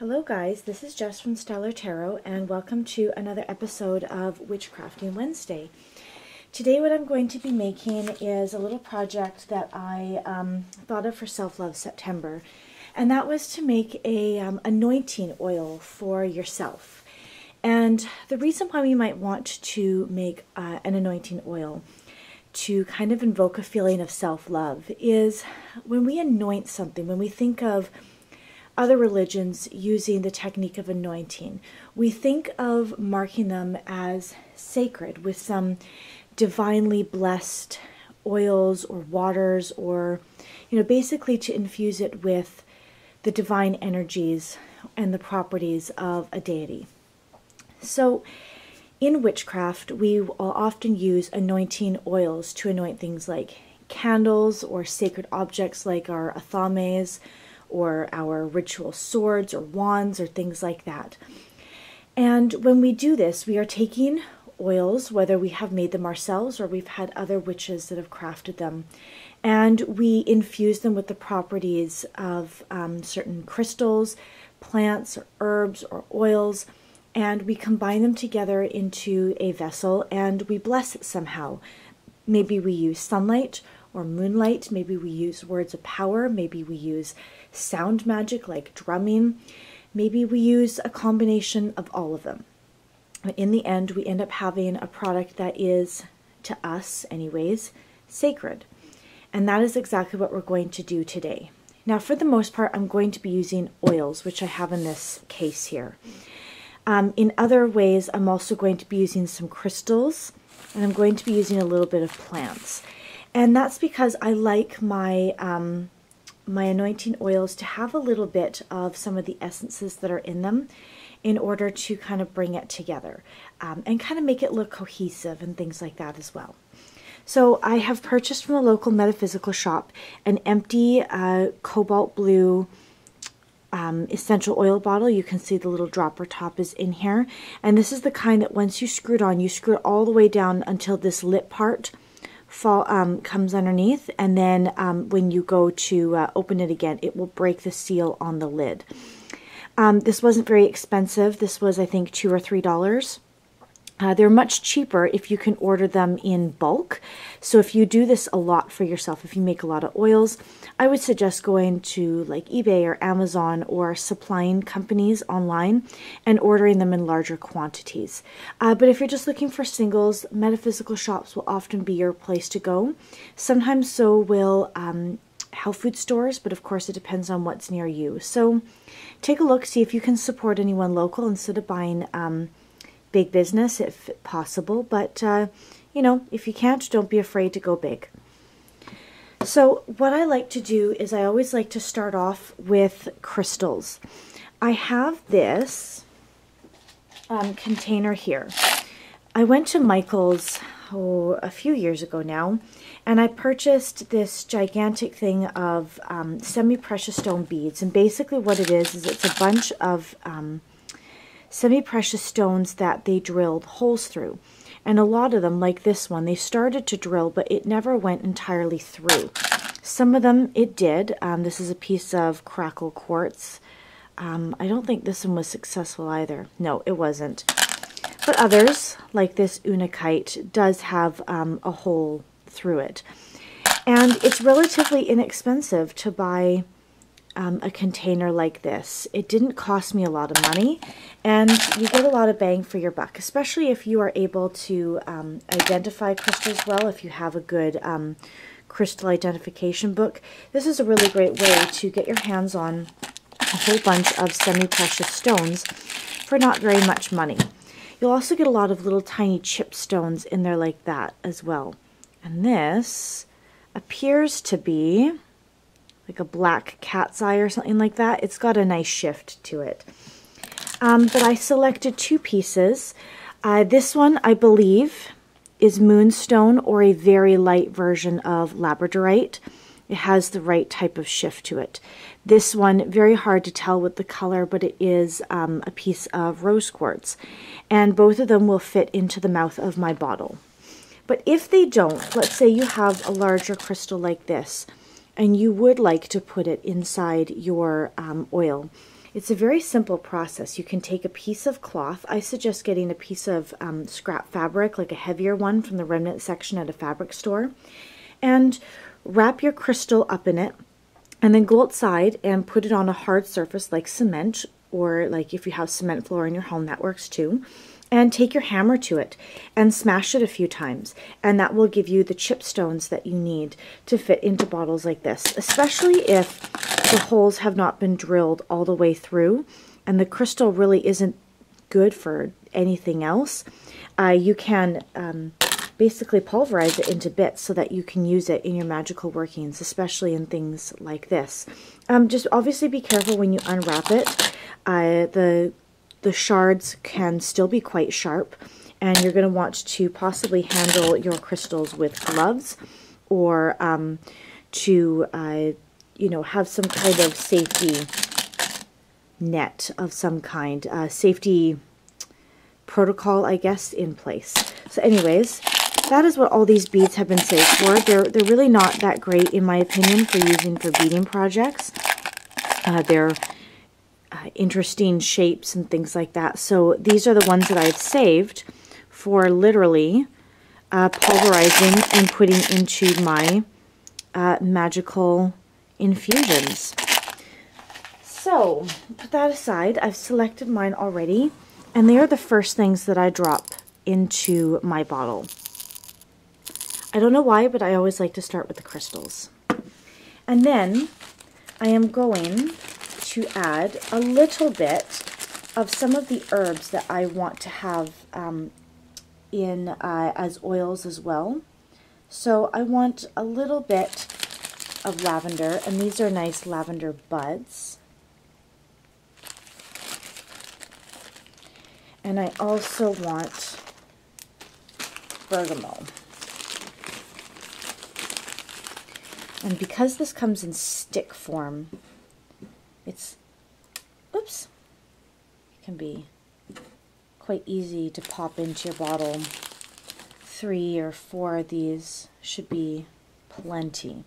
Hello guys, this is Jess from Stellar Tarot and welcome to another episode of Witchcrafting Wednesday. Today what I'm going to be making is a little project that I um, thought of for Self-Love September and that was to make a um, anointing oil for yourself. And the reason why we might want to make uh, an anointing oil to kind of invoke a feeling of self-love is when we anoint something, when we think of other religions using the technique of anointing. We think of marking them as sacred with some divinely blessed oils or waters or, you know, basically to infuse it with the divine energies and the properties of a deity. So, in witchcraft, we will often use anointing oils to anoint things like candles or sacred objects like our athames or our ritual swords or wands or things like that. And when we do this, we are taking oils, whether we have made them ourselves or we've had other witches that have crafted them, and we infuse them with the properties of um, certain crystals, plants, or herbs, or oils, and we combine them together into a vessel and we bless it somehow. Maybe we use sunlight or moonlight, maybe we use words of power, maybe we use sound magic like drumming. Maybe we use a combination of all of them. In the end, we end up having a product that is, to us anyways, sacred. And that is exactly what we're going to do today. Now, for the most part, I'm going to be using oils, which I have in this case here. Um, in other ways, I'm also going to be using some crystals, and I'm going to be using a little bit of plants. And that's because I like my um, my anointing oils to have a little bit of some of the essences that are in them in order to kind of bring it together um, and kind of make it look cohesive and things like that as well. So I have purchased from a local metaphysical shop an empty uh, cobalt blue um, essential oil bottle. You can see the little dropper top is in here. And this is the kind that once you screw it on, you screw it all the way down until this lip part fall um, comes underneath and then um, when you go to uh, open it again it will break the seal on the lid. Um, this wasn't very expensive. This was I think two or three dollars. Uh, they're much cheaper if you can order them in bulk. So if you do this a lot for yourself, if you make a lot of oils, I would suggest going to like eBay or Amazon or supplying companies online and ordering them in larger quantities. Uh, but if you're just looking for singles, metaphysical shops will often be your place to go. Sometimes so will um, health food stores, but of course it depends on what's near you. So take a look, see if you can support anyone local instead of buying um, big business if possible. But, uh, you know, if you can't, don't be afraid to go big. So what I like to do is I always like to start off with crystals. I have this um, container here. I went to Michael's oh, a few years ago now, and I purchased this gigantic thing of um, semi-precious stone beads. And basically what it is, is it's a bunch of um, semi-precious stones that they drilled holes through. And a lot of them, like this one, they started to drill, but it never went entirely through. Some of them it did. Um, this is a piece of crackle quartz. Um, I don't think this one was successful either. No, it wasn't. But others, like this unakite, does have um, a hole through it. And it's relatively inexpensive to buy um, a container like this. It didn't cost me a lot of money and you get a lot of bang for your buck, especially if you are able to um, identify crystals well, if you have a good um, crystal identification book. This is a really great way to get your hands on a whole bunch of semi-precious stones for not very much money. You'll also get a lot of little tiny chip stones in there like that as well. And this appears to be like a black cat's eye or something like that. It's got a nice shift to it. Um, but I selected two pieces. Uh, this one, I believe, is moonstone or a very light version of labradorite. It has the right type of shift to it. This one, very hard to tell with the color, but it is um, a piece of rose quartz. And both of them will fit into the mouth of my bottle. But if they don't, let's say you have a larger crystal like this, and you would like to put it inside your um, oil. It's a very simple process. You can take a piece of cloth. I suggest getting a piece of um, scrap fabric, like a heavier one from the remnant section at a fabric store, and wrap your crystal up in it, and then go outside and put it on a hard surface like cement, or like if you have cement floor in your home, that works too and take your hammer to it and smash it a few times. And that will give you the chip stones that you need to fit into bottles like this. Especially if the holes have not been drilled all the way through and the crystal really isn't good for anything else uh, you can um, basically pulverize it into bits so that you can use it in your magical workings especially in things like this. Um, just obviously be careful when you unwrap it. Uh, the the shards can still be quite sharp and you're going to want to possibly handle your crystals with gloves or um, to, uh, you know, have some kind of safety net of some kind, uh, safety protocol, I guess, in place. So anyways, that is what all these beads have been saved for. They're, they're really not that great, in my opinion, for using for beading projects. Uh, they're uh, interesting shapes and things like that. So these are the ones that I've saved for literally uh, pulverizing and putting into my uh, magical infusions. So, put that aside. I've selected mine already, and they are the first things that I drop into my bottle. I don't know why, but I always like to start with the crystals. And then I am going to add a little bit of some of the herbs that I want to have um, in uh, as oils as well. So I want a little bit of lavender, and these are nice lavender buds. And I also want bergamot. And because this comes in stick form, it's, oops, it can be quite easy to pop into your bottle. Three or four of these should be plenty.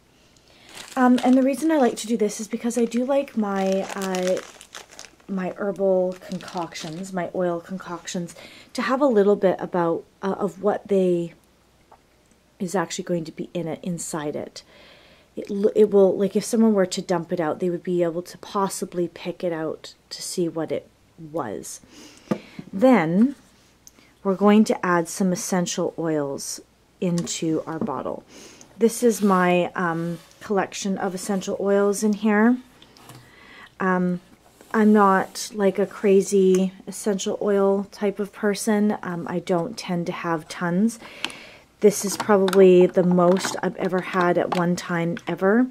Um, and the reason I like to do this is because I do like my uh, my herbal concoctions, my oil concoctions, to have a little bit about uh, of what they is actually going to be in it inside it it, it will, like if someone were to dump it out, they would be able to possibly pick it out to see what it was. Then we're going to add some essential oils into our bottle. This is my um, collection of essential oils in here. Um, I'm not like a crazy essential oil type of person. Um, I don't tend to have tons. This is probably the most I've ever had at one time ever.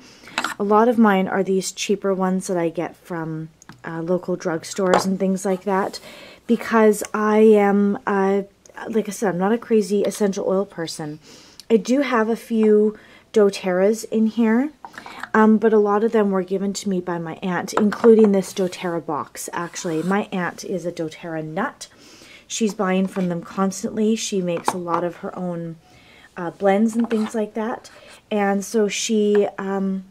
A lot of mine are these cheaper ones that I get from uh, local drugstores and things like that because I am, uh, like I said, I'm not a crazy essential oil person. I do have a few doTERRAs in here, um, but a lot of them were given to me by my aunt, including this doTERRA box, actually. My aunt is a doTERRA nut. She's buying from them constantly. She makes a lot of her own uh, blends and things like that. And so she um,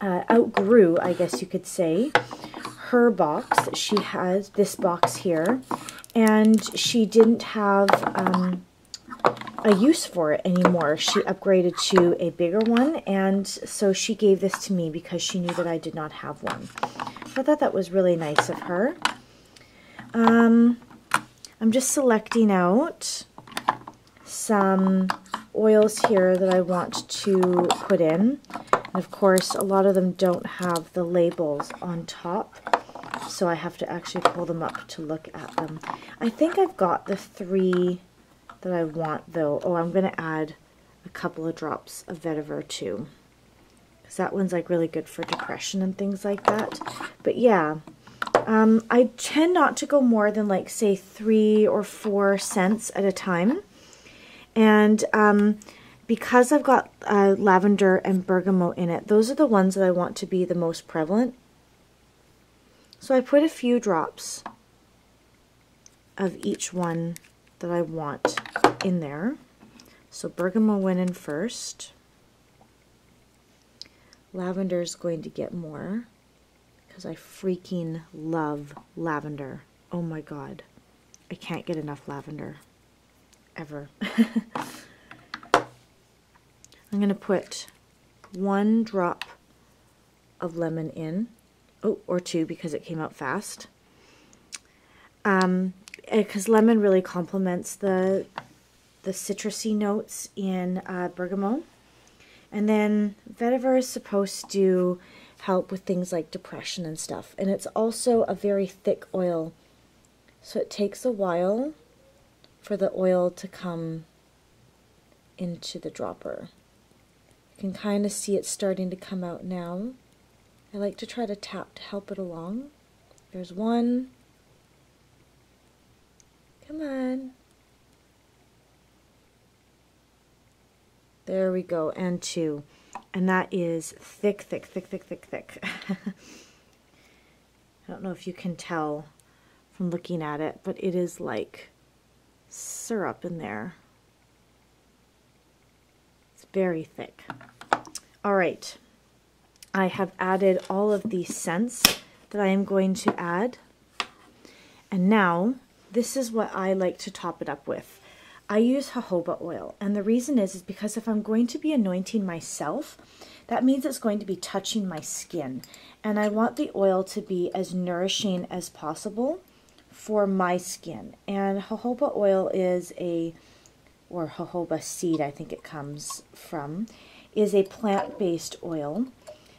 uh, outgrew, I guess you could say, her box. She has this box here, and she didn't have um, a use for it anymore. She upgraded to a bigger one, and so she gave this to me because she knew that I did not have one. I thought that was really nice of her. Um, I'm just selecting out some oils here that I want to put in. And of course, a lot of them don't have the labels on top, so I have to actually pull them up to look at them. I think I've got the three that I want, though. Oh, I'm going to add a couple of drops of vetiver, too. Because that one's, like, really good for depression and things like that. But, yeah, um, I tend not to go more than, like, say, three or four scents at a time. And um, because I've got uh, lavender and bergamot in it, those are the ones that I want to be the most prevalent. So I put a few drops of each one that I want in there. So bergamot went in first. Lavender is going to get more because I freaking love lavender. Oh my god. I can't get enough lavender. Ever. I'm going to put one drop of lemon in. Oh, or two because it came out fast. Um, because eh, lemon really complements the the citrusy notes in uh, bergamot. And then vetiver is supposed to help with things like depression and stuff. And it's also a very thick oil. So it takes a while for the oil to come into the dropper. You can kind of see it starting to come out now. I like to try to tap to help it along. There's one. Come on. There we go, and two. And that is thick, thick, thick, thick, thick, thick. I don't know if you can tell from looking at it, but it is like syrup in there. It's very thick. All right. I have added all of the scents that I am going to add. And now, this is what I like to top it up with. I use jojoba oil, and the reason is, is because if I'm going to be anointing myself, that means it's going to be touching my skin. And I want the oil to be as nourishing as possible for my skin. And jojoba oil is a, or jojoba seed, I think it comes from, is a plant-based oil.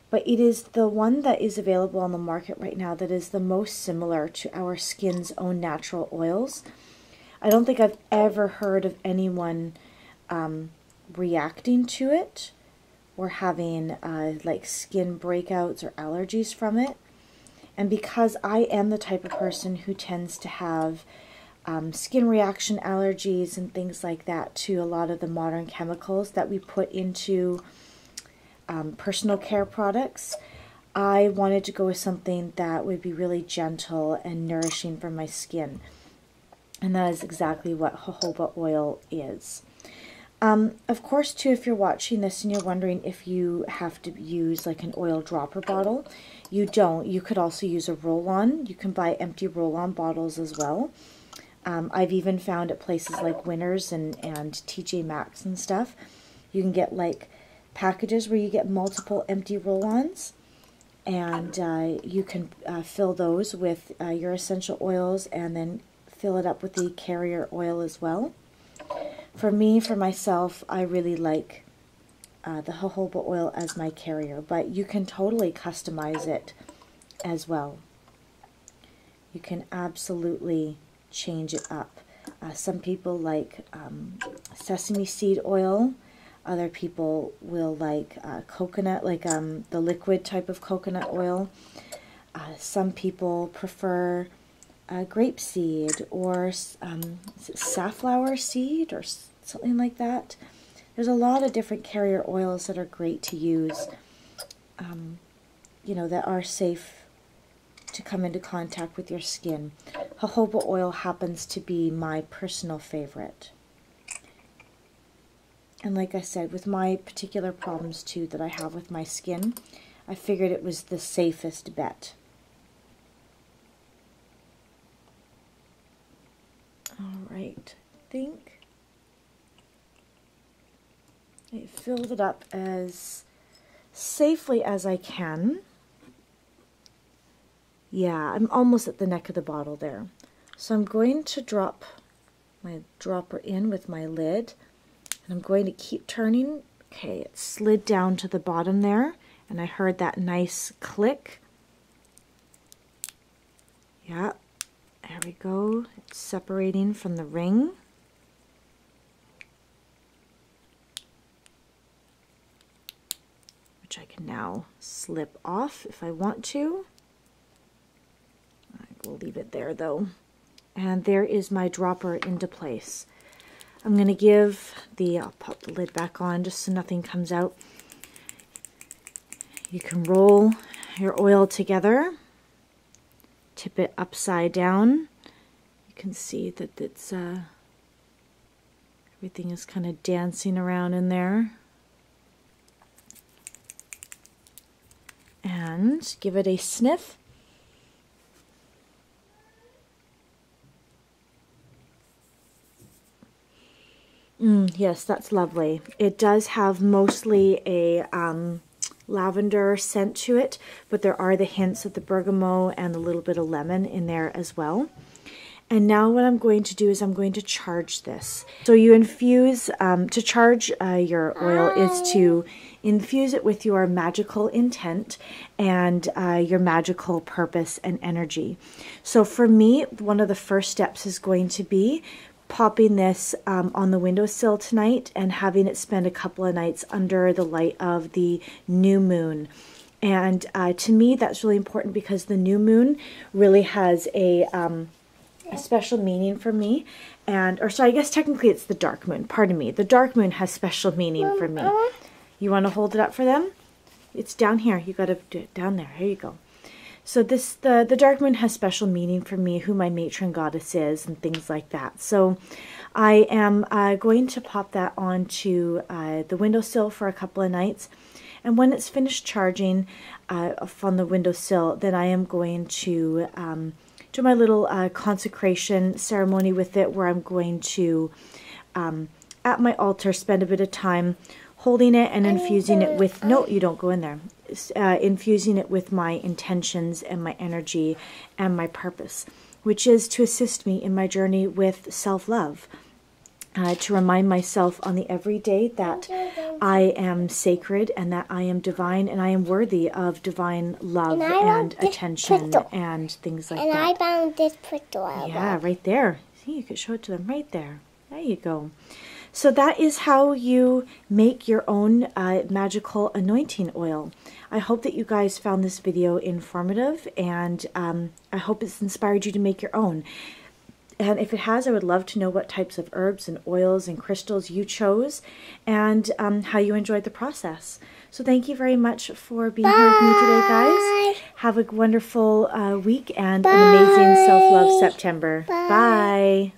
But it is the one that is available on the market right now that is the most similar to our skin's own natural oils. I don't think I've ever heard of anyone um, reacting to it or having uh, like skin breakouts or allergies from it. And because I am the type of person who tends to have um, skin reaction allergies and things like that to a lot of the modern chemicals that we put into um, personal care products, I wanted to go with something that would be really gentle and nourishing for my skin. And that is exactly what jojoba oil is. Um, of course, too, if you're watching this and you're wondering if you have to use like an oil dropper bottle, you don't. You could also use a roll-on. You can buy empty roll-on bottles as well. Um, I've even found at places like Winners and, and TJ Maxx and stuff, you can get like packages where you get multiple empty roll-ons and uh, you can uh, fill those with uh, your essential oils and then fill it up with the carrier oil as well. For me, for myself, I really like uh, the jojoba oil as my carrier, but you can totally customize it as well. You can absolutely change it up. Uh, some people like um, sesame seed oil. Other people will like uh, coconut, like um, the liquid type of coconut oil. Uh, some people prefer uh, grape seed or um, safflower seed or something like that. There's a lot of different carrier oils that are great to use, um, you know, that are safe to come into contact with your skin. Jojoba oil happens to be my personal favorite. And like I said, with my particular problems too that I have with my skin, I figured it was the safest bet. I think I filled it up as safely as I can. Yeah, I'm almost at the neck of the bottle there. So I'm going to drop my dropper in with my lid. And I'm going to keep turning. Okay, it slid down to the bottom there. And I heard that nice click. Yeah, there we go. It's separating from the ring. Which I can now slip off if I want to. I will leave it there though. And there is my dropper into place. I'm going to give the, I'll pop the lid back on just so nothing comes out. You can roll your oil together tip it upside down, you can see that it's uh, everything is kind of dancing around in there. And give it a sniff. Mm, yes, that's lovely. It does have mostly a um, lavender scent to it, but there are the hints of the bergamot and a little bit of lemon in there as well. And now what I'm going to do is I'm going to charge this. So you infuse, um, to charge uh, your oil is to infuse it with your magical intent and uh, your magical purpose and energy. So for me, one of the first steps is going to be popping this um, on the windowsill tonight and having it spend a couple of nights under the light of the new moon. And uh, to me, that's really important because the new moon really has a um, a special meaning for me. And, or so I guess technically it's the dark moon. Pardon me. The dark moon has special meaning for me. You want to hold it up for them? It's down here. You got to do it down there. Here you go. So this the the dark moon has special meaning for me, who my matron goddess is, and things like that. So I am uh, going to pop that onto uh, the windowsill for a couple of nights, and when it's finished charging uh, on the windowsill, then I am going to um, do my little uh, consecration ceremony with it where I'm going to, um, at my altar, spend a bit of time holding it and infusing it with, no, you don't go in there, uh, infusing it with my intentions and my energy and my purpose, which is to assist me in my journey with self-love uh, to remind myself on the everyday that I am sacred and that I am divine and I am worthy of divine love and, and attention and things like and that. And I found this crystal. Yeah, right there. See, you could show it to them right there. There you go. So that is how you make your own uh, magical anointing oil. I hope that you guys found this video informative and um, I hope it's inspired you to make your own. And if it has, I would love to know what types of herbs and oils and crystals you chose and um, how you enjoyed the process. So thank you very much for being Bye. here with me today, guys. Have a wonderful uh, week and Bye. an amazing self-love September. Bye. Bye.